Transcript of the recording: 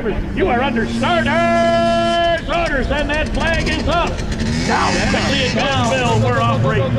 You are under starter's orders, and that flag is up. Now, quickly in Millville, we're operating.